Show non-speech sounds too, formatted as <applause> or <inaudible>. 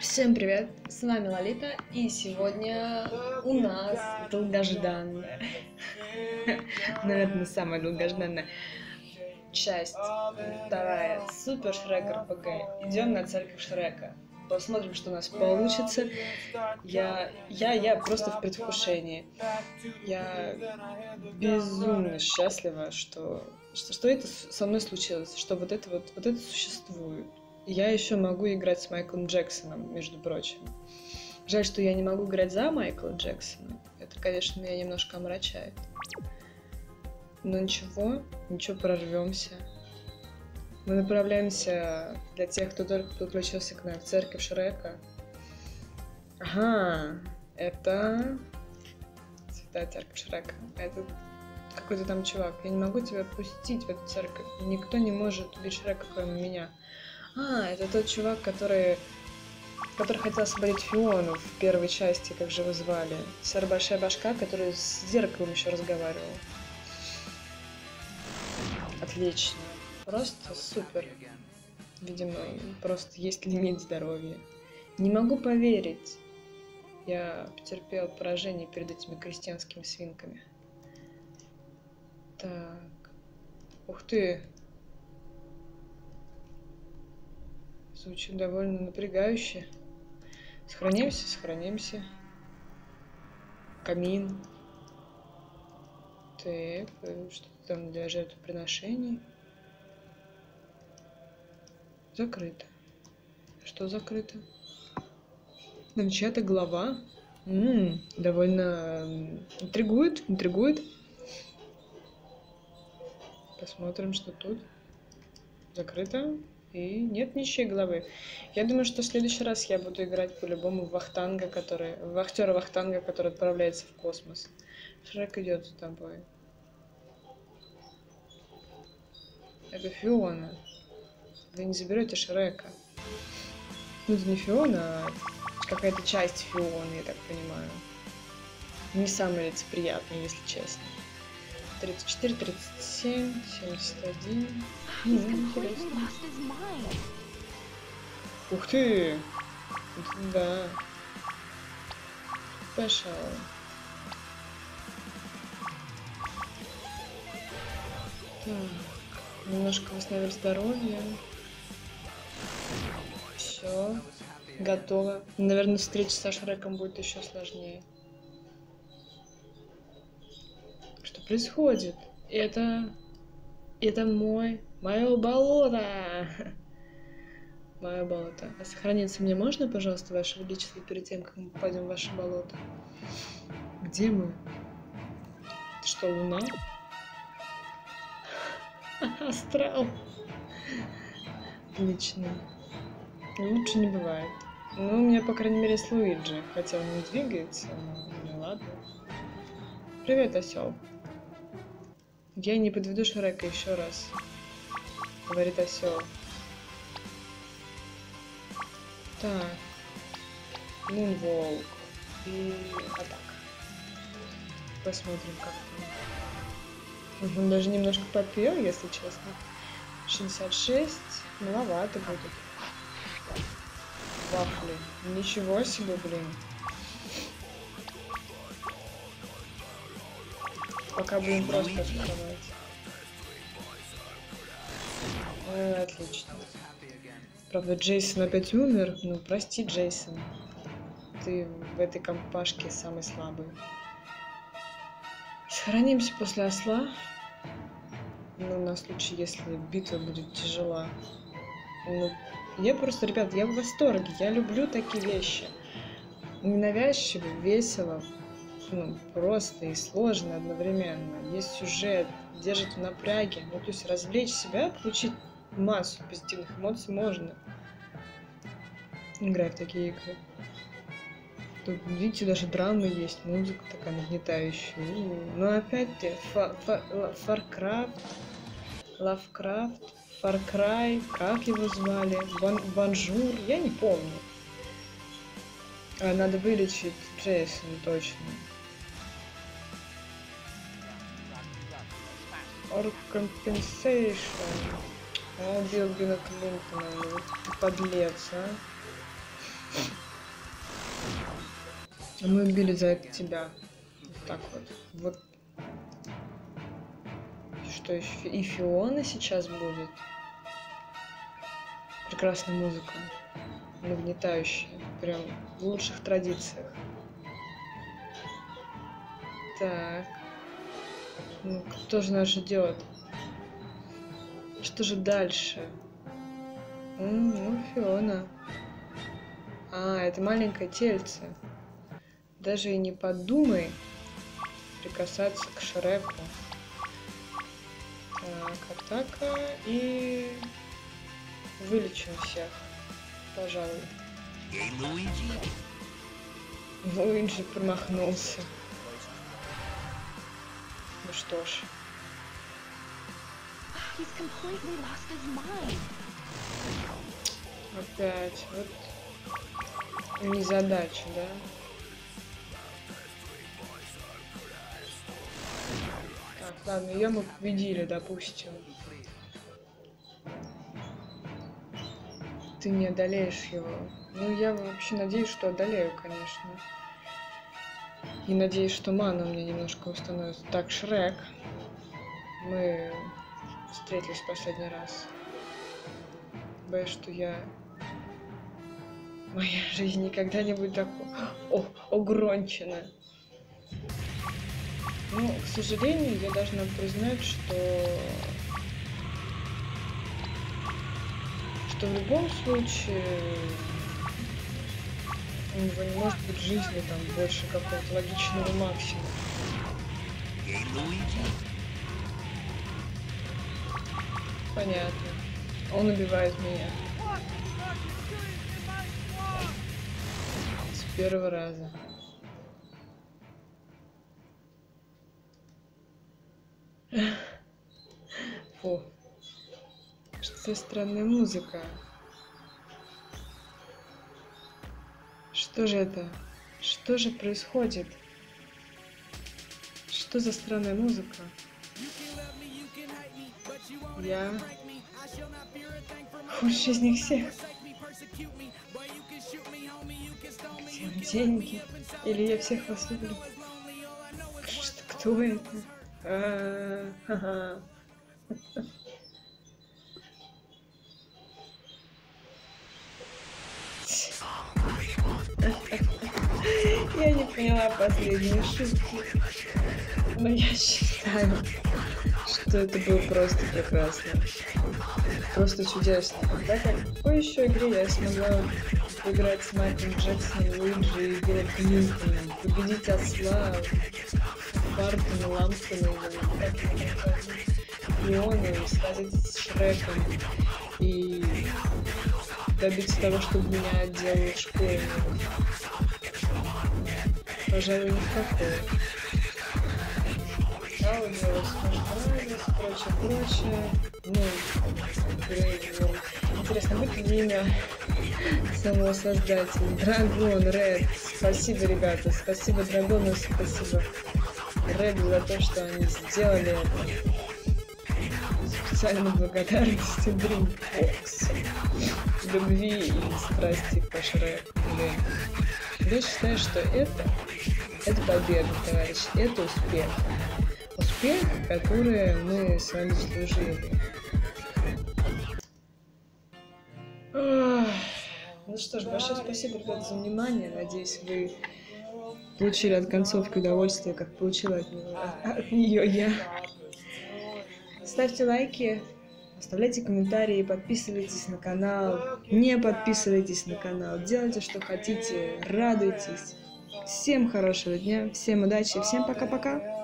Всем привет, с вами Лолита, и сегодня у нас долгожданная, <laughs> наверное, самая долгожданная часть, вторая, Супер Шрек РПГ. Идем на церковь Шрека. Посмотрим, что у нас получится. Я, я, я просто в предвкушении. Я безумно счастлива, что, что, что это со мной случилось, что вот это вот, вот это существует. Я еще могу играть с Майклом Джексоном, между прочим. Жаль, что я не могу играть за Майкла Джексона. Это, конечно, меня немножко омрачает. Но ничего, ничего, прорвемся. Мы направляемся для тех, кто только подключился к нам в церковь Шрека. Ага, это Святая церковь Шрека. Это какой-то там чувак. Я не могу тебя пустить в эту церковь. Никто не может убить Шрека, кроме меня. А, это тот чувак, который который хотел освободить Фиону в первой части, как же его звали. Сэр Большая Башка, который с зеркалом еще разговаривал. Отлично. Просто супер. Видимо, просто есть лимит здоровья. Не могу поверить. Я потерпел поражение перед этими крестьянскими свинками. Так. Ух ты. Звучит довольно напрягающе. Сохранимся, сохранимся. Камин. Так, что там для жертвоприношений? Закрыто. Что закрыто? Там чья-то голова. М-м, довольно интригует, интригует. Посмотрим, что тут. Закрыто. И нет ничьей головы. Я думаю, что в следующий раз я буду играть по-любому в Вахтанга, который... Вахтера Вахтанга, который отправляется в космос. Шрек идет за тобой. Это Фиона. Вы не заберете Шрека. Ну, это не Фиона, а какая-то часть Фионы, я так понимаю. Не самая лицеприятная, если честно. 34, 37, 71. интересно. Ух ты! Да. Пошел. Так. Немножко восстановить здоровье. Все. Готово. Наверное, встреча со Шреком будет еще сложнее. Происходит? Это... Это мой... Мое болото! Мое болото. А сохраниться мне можно, пожалуйста, Ваше Величество, перед тем, как мы попадем в ваше болото? Где мы? Это что, луна? <laughs> Астрал. Отлично. Лучше не бывает. Ну, у меня, по крайней мере, с Луиджи. Хотя он не двигается, но ну ладно. Привет, осел. Я не подведу Шрека еще раз. Говорит осел. Так. Мунволк. И атака. Посмотрим, как там. Он даже немножко попил, если честно. 66. Маловато будет вафли. Ничего себе, блин. Пока будем просто открывать. Э, отлично. Правда, Джейсон опять умер. Ну, прости, Джейсон. Ты в этой компашке самый слабый. Сохранимся после осла. Ну, на случай, если битва будет тяжела. Ну, я просто, ребят, я в восторге. Я люблю такие вещи. Ненавязчиво, весело, ну, просто и сложно одновременно. Есть сюжет, держит в напряге. Ну, то есть развлечь себя, получить массу позитивных эмоций можно. Играя в такие игры. Тут, видите, даже драмы есть, музыка такая нагнетающая. Но опять-таки, Фаркрафт, Лавкрафт, Cry, как его звали, Бон, Бонжур, я не помню. А, надо вылечить Джейсона, точно. Or Compensation. А, убил Билла Клинтона, подлец. А мы убили за это тебя. Вот так вот. Вот. Что еще? И Фиона сейчас будет. Прекрасная музыка. Нагнетающая. Прям в лучших традициях. Так. Ну, кто же нас ждет? Что же дальше? М, Ну, Фиона. А, это маленькое тельце. Даже и не подумай прикасаться к Шреку. Так, атака и вылечим всех, пожалуй. Луиджи промахнулся. Ну что ж, опять вот незадача, да? Так, ладно, ее мы победили, допустим. Ты не одолеешь его. Ну, я вообще надеюсь, что одолею, конечно. И надеюсь, что мана меня немножко установится. Так, Шрек. Мы встретились в последний раз. Боюсь, что я... Моя жизнь никогда не будет так о, огрончена. Ну, к сожалению, я должна признать, что... Что в любом случае у него не может быть жизни там больше какого-то логичного максимума. Понятно. Он убивает меня. С первого раза. Фу. Что за странная музыка? Что же это? Что же происходит? Что за странная музыка? Я худший из них всех. Где деньги? Или я всех вас люблю? Что, кто это? А, ха-ха. Я не поняла последние шутки. Но я считаю, что это было просто прекрасно. Просто чудесно. Да, какой еще игре я смогла играть с Майклом Джексоном, Луиджи и Биллом Клинтоном, победить осла, как его назвать, Леона, сразиться с Шреком и добиться того, чтобы меня отделали школьников. Пожалуй, никакого. Да, у него Смэш прочее, прочее. Ну. Интересно, будет имя самого создателя? Драгон, Ред. Спасибо, ребята. Спасибо Драгону, спасибо Реду за то, что они сделали это. Специально благодарности Dreambox. Любви и страсти по Шреку. Я считаю, что это, это победа, товарищ, это успех. Успех, который мы с вами заслужили. Ах, Ну что ж, большое спасибо, ребята, за внимание. Надеюсь, вы получили от концовки удовольствие, как получила от, него- от нее я. Ставьте лайки, оставляйте комментарии, подписывайтесь на канал, не подписывайтесь на канал, делайте, что хотите, радуйтесь. Всем хорошего дня, всем удачи, всем пока-пока.